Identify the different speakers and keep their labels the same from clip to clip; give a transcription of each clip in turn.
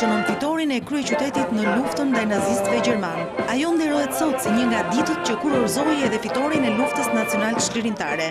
Speaker 1: shënon fitoren e kryeqytetit në luftën ndaj nazistëve gjermanë. Ajo nderohet sot si një nga ditët që kurorëzoi edhe fitoren e luftës nacionalçlirimtare.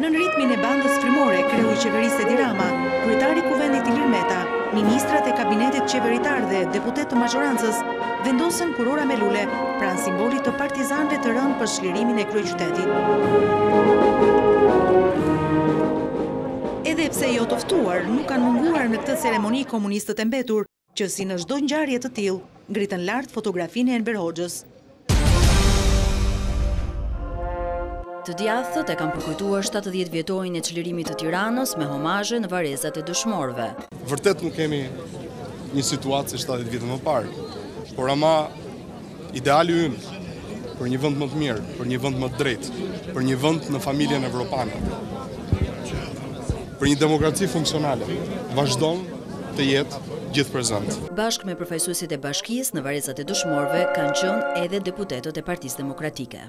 Speaker 1: Nën ritmin e bandës frymore, kreu i qeverisë Edi Rama, kryetari i Kuvendit Ilir Meta, ministrat e kabinetit qeveritar dhe deputetë të mazhorancës vendosën kurora me lule pranë simbolit të partizanëve të rënë për çlirimin e kryeqytetit. Edhe pse jo të ftuar, nuk kanë munguar në këtë ceremoni komunistët e mbetur, Që si në çdo ngjarje të tillë, ngritën lart fotografinë e Enver Hoxhës.
Speaker 2: Të djathtët e kanë përkujtuar shtatëdhjetë vjetorin e çlirimit të Tiranës me homazhe në varrezat e dëshmorëve.
Speaker 3: Vërtet nuk kemi një situatë si shtatëdhjetë vjet më parë, por ama Ideali ynë për një vend më të mirë, për një vend më të drejtë, për një vend në familjen evropiane, për një demokraci funksionale, vazhdon të jetë gjithëprezent.
Speaker 2: Bashkë me përfaqësuesit e bashkisë në varrezat e dëshmorëve kanë qenë edhe deputetët e Partisë Demokratike.